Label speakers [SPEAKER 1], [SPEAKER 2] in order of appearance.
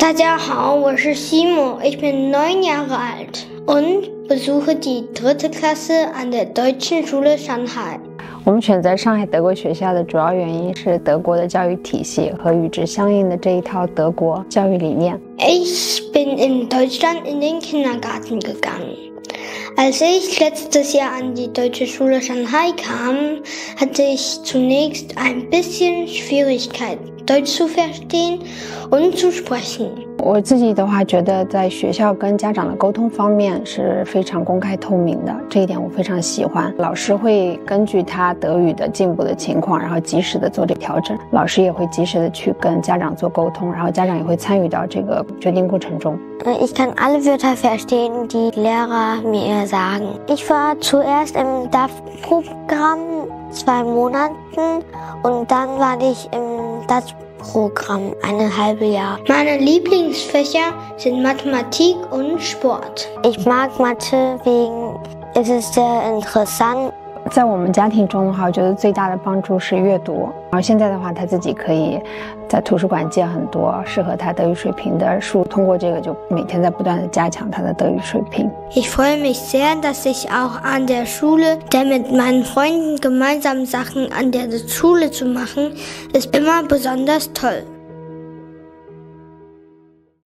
[SPEAKER 1] 大家好，我是西姆，ich bin neun Jahre alt und besuche die dritte Klasse an der Deutschen Schule Shanghai。
[SPEAKER 2] 我们选择上海德国学校的主要原因是德国的教育体系和与之相应的这一套德国教育理念。
[SPEAKER 1] Ich bin in Deutschland in den Kindergarten gegangen. Als ich letztes Jahr an die deutsche Schule Shanghai kam, hatte ich zunächst ein bisschen Schwierigkeit, Deutsch zu verstehen und zu sprechen.
[SPEAKER 2] 我自己的话，觉得在学校跟家长的沟通方面是非常公开透明的，这一点我非常喜欢。老师会根据他德语的进步的情况，然后及时的做这调整。老师也会及时的去跟家长做沟通，然后家长也会参与到这个决定过程中。
[SPEAKER 3] Ich kann alle Wörter verstehen, die Lehrer mir sagen. Ich war zuerst im DAF-Programm zwei Monaten und dann war ich im DAF Programm, eine halbe Jahr.
[SPEAKER 1] Meine Lieblingsfächer sind Mathematik und Sport.
[SPEAKER 3] Ich mag Mathe wegen es ist sehr interessant
[SPEAKER 2] 在我们家庭中的话，我觉得最大的帮助是阅读。然后现在的话，他自己可以在图书馆借很多适合他德语水平的书，通过这个就每天在不断的加强他的德语水平。
[SPEAKER 1] Ich freue mich sehr, dass ich auch an der Schule, denn mit meinen Freunden gemeinsam Sachen an der Schule zu machen, ist immer besonders toll.